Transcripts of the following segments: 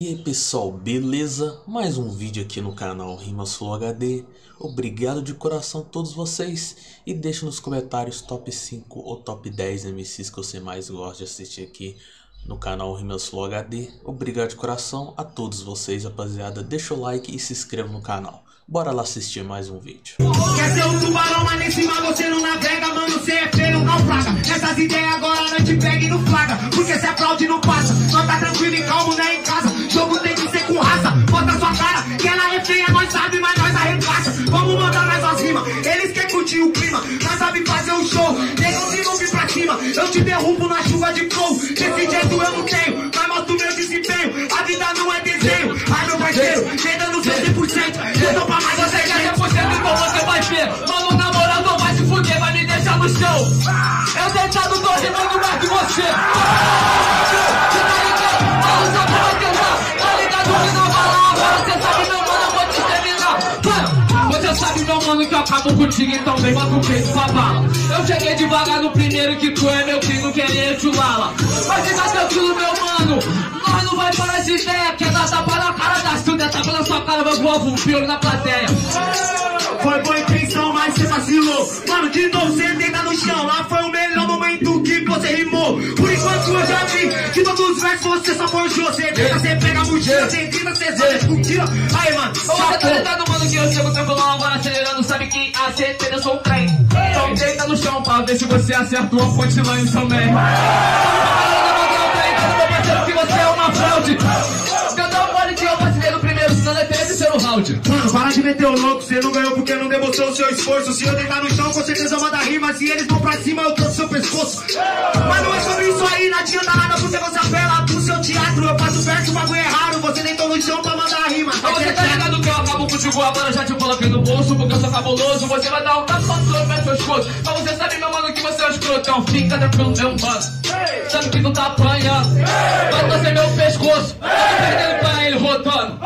E aí pessoal, beleza? Mais um vídeo aqui no canal Rimas Flow HD. Obrigado de coração a todos vocês. E deixa nos comentários top 5 ou top 10 MCs que você mais gosta de assistir aqui no canal Rimas Flow HD. Obrigado de coração a todos vocês, rapaziada. Deixa o like e se inscreva no canal. Bora lá assistir mais um vídeo. Quer ser um tubarão, mas em cima você não navega, mano, você é feio, naufraga. Essas ideias agora não te pega e não flaga, porque se aplaude não passa. Só tá tranquilo e calmo, né, curtir o clima, nós sabe fazer um show. Não vir pra cima, eu te derrubo na chuva de flow. Desse jeito eu não tenho, mas mostro meu desempenho. A vida não é desenho, ai meu parceiro, chega no seu 100%. Eu tô pra mais Você quer 100% então você vai ver Mano, na moral, não vai se fuder, vai me deixar no chão Eu deitado tô rimando mais que Você mano, que eu acabo contigo Então vem, bota o peito pra bala Eu cheguei devagar no primeiro que tu é meu filho Querer te lala Mas fica tranquilo, meu mano Nós não vai parar de ideia Quer dar tapa na cara da Silvia Tapa na sua cara, vai voar um pior na plateia Foi boa intenção, mas você vacilou. Mano, de novo você deita no chão. Lá foi o melhor momento que você rimou. Por enquanto eu já vi que todos os versos você só forjou. Você deita, você pega a mochila, você grita, você só discutila. Aí, mano, Você tá ligado, mano, que eu chego tranquilão agora acelerando Sabe a eu sou o trem. Então deita no chão pra ver se você acerta uma punchline também Meu parceiro, que de meter o louco, você não ganhou porque não demonstrou o seu esforço. Se eu deitar no chão, com certeza manda rima. Se eles vão pra cima, eu trouxe seu pescoço. Mas não é sobre isso aí, não adianta nada porque você apela pro seu teatro. Eu faço verso, o bagulho é raro. Você deitou no chão pra mandar rima. Mas você tá ligado que eu acabo contigo agora, já te coloquei no bolso Porque eu sou cabuloso, você vai dar um tapa no meu pescoço Mas você sabe, meu mano, que você é um escrotão Fica tranquilo, meu mano Sabe que tu tá apanhando Vai torcer meu pescoço tô perdendo pra ele rodando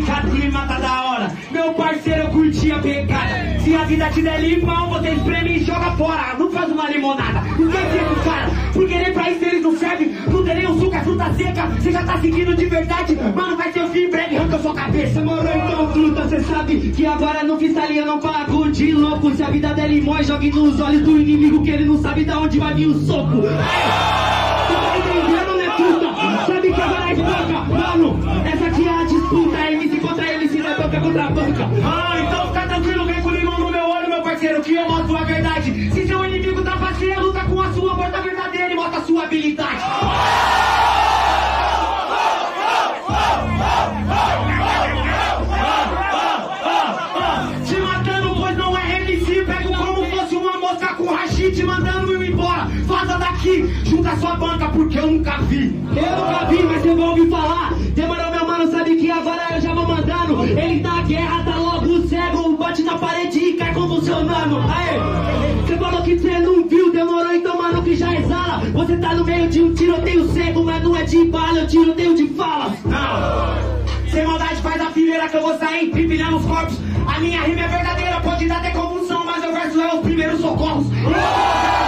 manda. Cê tá da hora. Meu parceiro, eu curti a pegada. Se a vida te der limão, você espreme e joga fora. Não faz uma limonada. Ninguém fica o cara. Porque nem pra isso eles não servem. Não tem nem suco, é fruta seca. Você já tá seguindo de verdade. Mano, vai ser o fim breve, arranca sua cabeça. Mano, então fruta, cê sabe que agora no freestyle eu não pago de louco. Se a vida der limões, jogue nos olhos do inimigo que ele não sabe da onde vai vir o soco. Cê tá entendendo, né, fruta? Sabe que agora é boca, mano. É Ah, então fica tranquilo, vem com limão no meu olho, meu parceiro, que eu mostro a verdade. Se seu inimigo tá faceiro, luta com a sua porta verdadeira e mostra a sua habilidade. Te matando, pois não é MC. Pego como fosse uma mosca com hashi, te mandando ir embora. Vaza daqui, junta sua banca, porque eu nunca vi. Eu nunca vi, mas eu vou ouvir falar. De um tiroteio cego, mas não é de bala, é um tiroteio de fala. Não. Sem maldade faz a fileira que eu vou sair empilhando os corpos. A minha rima é verdadeira, pode dar até convulsão, mas o verso é os primeiros socorros. Ficaram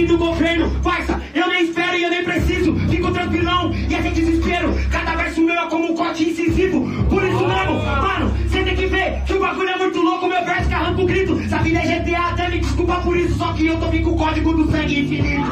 Vir do governo, farsa, eu nem espero e eu nem preciso. Fico tranquilão e é sem desespero. Cada verso meu é como um corte incisivo. Por isso mesmo, mano, você tem que ver que o bagulho é muito louco. Meu verso que arranca o grito. Se a vida é GTA, até me desculpa por isso. Só que eu tô com o código do sangue infinito.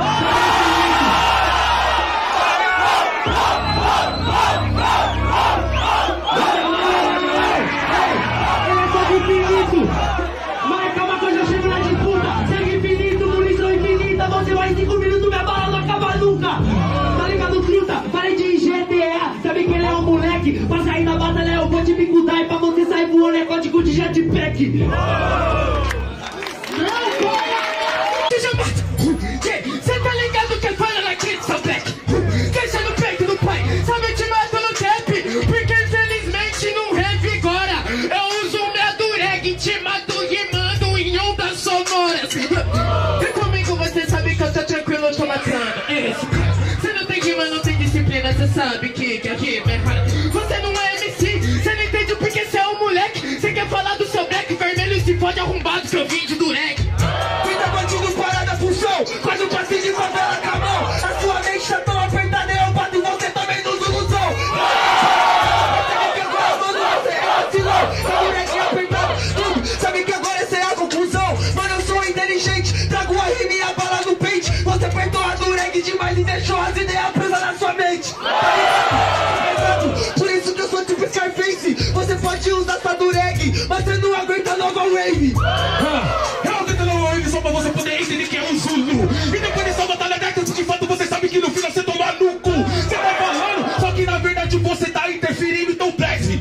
Já de jetpack. Não, Você já Você tá ligado quem fala na crise, seu black? Deixa no peito do pai, sabe te mato no trap. Porque infelizmente não revigora. Eu uso minha dureg, te mato rimando em ondas sonoras. Vem comigo, você sabe que eu tô tranquilo, tô matando. Você não tem rima, não tem disciplina, você sabe que, que aqui pode arrombado seu vídeo do reg. Cuida bandido parada show Faz um passinho de favela com a mão. A sua mente tá tão apertada Eu bato e você também no ilusão Sabe que agora essa é a conclusão. Mano eu sou inteligente. Trago a rima e a bala no pente Você apertou a dureg demais E deixou as ideias presas na sua mente. Exato Por isso que eu sou tipo Scarface. Você pode usar sua dureg Mas você não nova wave tentando uma wave só pra você poder entender que é um Zulu. E depois dessa batalha dessa, de fato você sabe que no final você toma no cu. Você tá falando, só que na verdade você tá interferindo, então preste.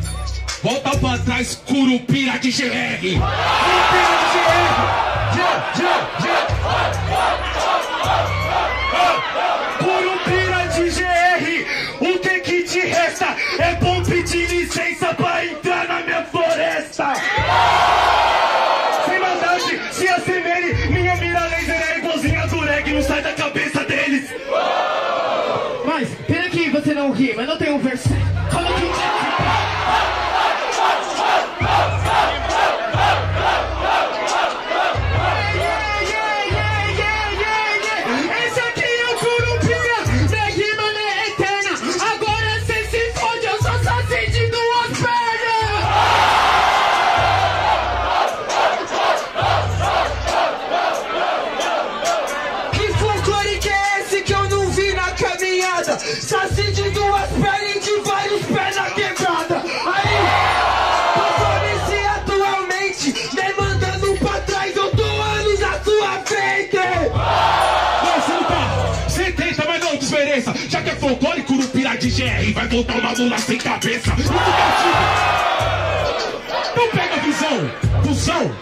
Volta pra trás, Curupira de GR. Curupira de GR. Ri, mas não tem um verso. Já que é folclore, Curupira de GR vai voltar uma mula sem cabeça. Muito gatilho. Não pega a visão, visão.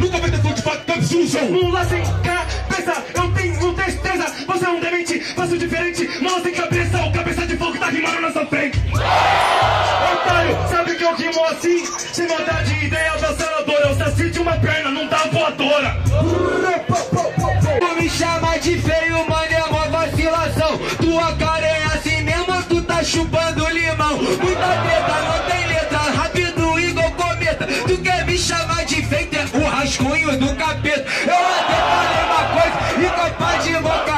Nunca vai ter flor de fato, Zuzão. Mula sem cabeça, eu tenho destreza. Você é um demente, faço diferente. Mula sem cabeça, o cabeça de fogo tá rimando na sua frente. Otário, sabe que eu rimo assim? Sem maldade, ideia avassaladora. Eu saci de uma perna, não dá voadora. Chupando limão. Muita treta, não tem letra, rápido igual cometa. Tu quer me chamar de feito, é o rascunho do capeta. Eu até falei uma coisa e capaz de boca.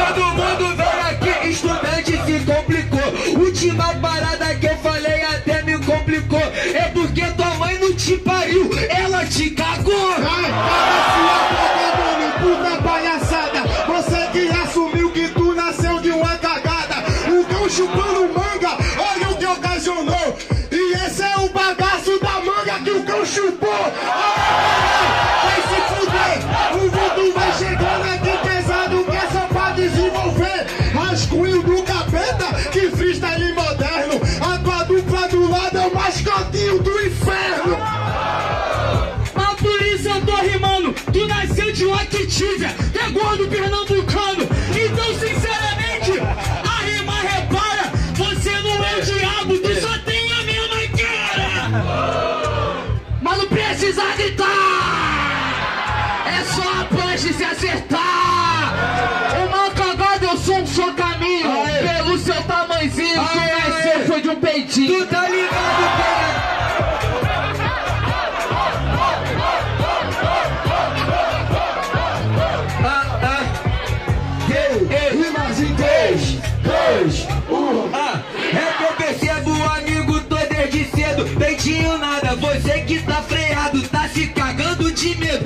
Todo mundo veio aqui, estudante se complicou. Última parada que eu falei até me complicou. É porque tua mãe não te pariu, ela Vai se fuder, o mundo vai chegando aqui pesado que é só pra desenvolver. Rascunho do capeta, que freestyle moderno. A tua dupla do lado é o mascotinho do inferno. Mas por isso eu tô rimando. Tu nasceu de uma quitísia, é gordo pernambucano. Se acertar. Uma cagada eu sou um só caminho. Pelo seu tamanzinho, tu nasceu foi de um peitinho. Tu tá ligado, pega? Ah, ah. Rimas em 3, 2, 1. Ah, é que eu percebo, amigo, tô desde cedo. Peitinho nada, você que tá freado, tá se cagando de medo.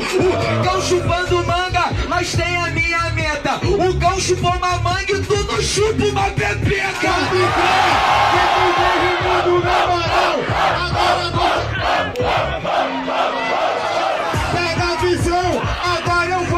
Mas tem a minha meta. O cão chupou uma manga e tu não chupa uma pepeca. rimando na moral. Agora Pega a visão, agora eu vou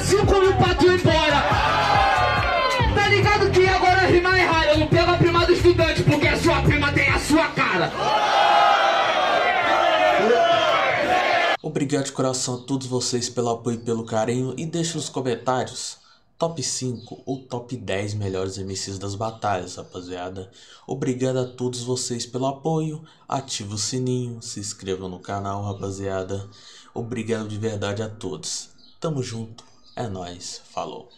Assim como o pato embora. Tá ligado que agora rima é rara. Eu não pego a prima do estudante, porque a sua prima tem a sua cara. Obrigado de coração a todos vocês pelo apoio e pelo carinho e deixe nos comentários top 5 ou top 10 melhores MCs das batalhas, rapaziada. Obrigado a todos vocês pelo apoio, ativa o sininho, se inscreva no canal, rapaziada. Obrigado de verdade a todos. Tamo junto é nóis, falou.